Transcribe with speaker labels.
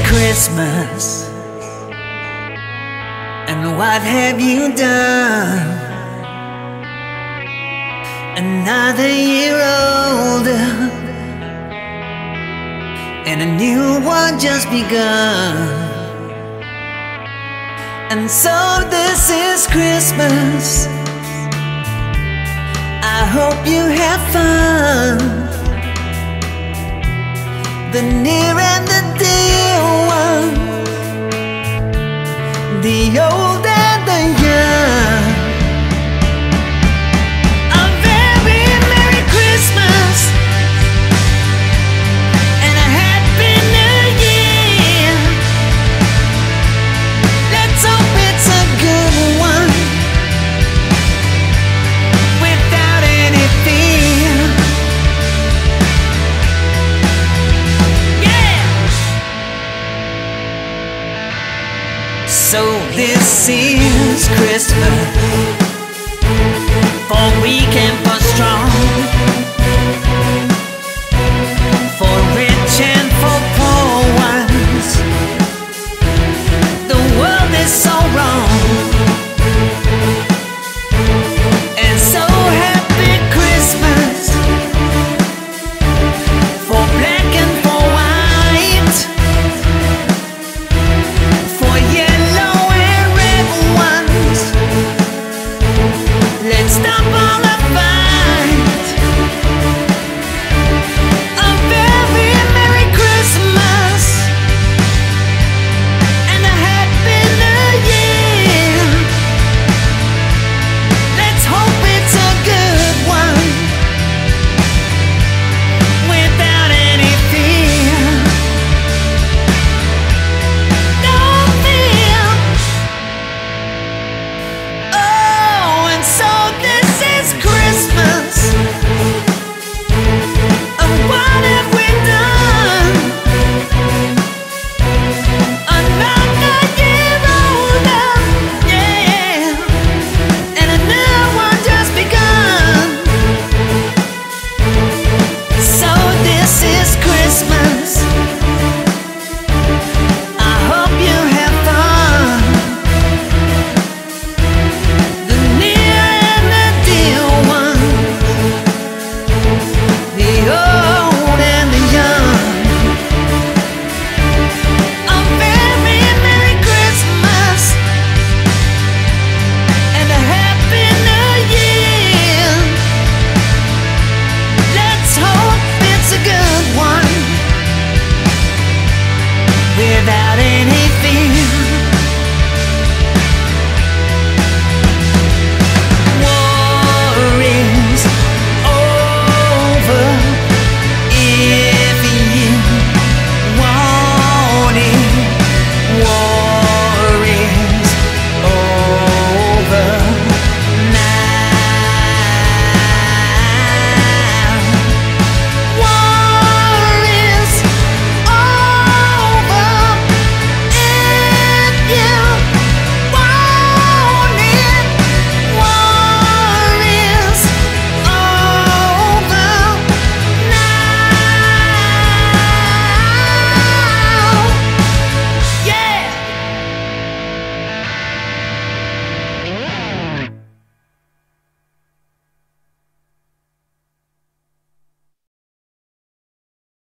Speaker 1: Christmas. And what have you done? Another year older, and a new one just begun. And so this is Christmas. I hope you have fun. The near the So this is Christmas for weak and for strong.